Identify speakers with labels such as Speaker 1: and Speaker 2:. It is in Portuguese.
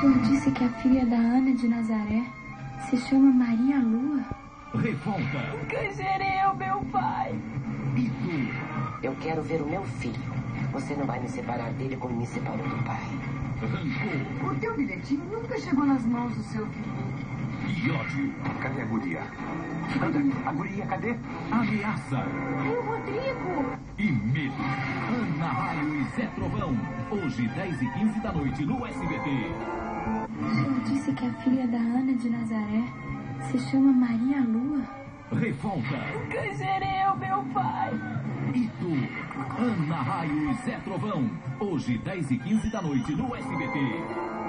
Speaker 1: senhor disse que a filha da Ana de Nazaré se chama Maria Lua?
Speaker 2: Revolta.
Speaker 3: Canjereu, meu pai.
Speaker 2: E tu?
Speaker 4: Eu quero ver o meu filho. Você não vai me separar dele como me separou do pai.
Speaker 2: Rancor.
Speaker 5: O teu bilhetinho nunca chegou nas mãos do seu filho.
Speaker 2: E ódio.
Speaker 6: Cadê a guria? Anda, a guria, cadê?
Speaker 2: Ameaça.
Speaker 1: E o Rodrigo?
Speaker 2: E Zé Trovão. Hoje, 10 e 15 da noite no SBT.
Speaker 1: O senhor disse que a filha da Ana de Nazaré se chama Maria Lua?
Speaker 2: Revolta.
Speaker 3: Canjereu, meu pai.
Speaker 2: E tu? Ana Raio e Zé Trovão. Hoje, 10 e 15 da noite no SBT.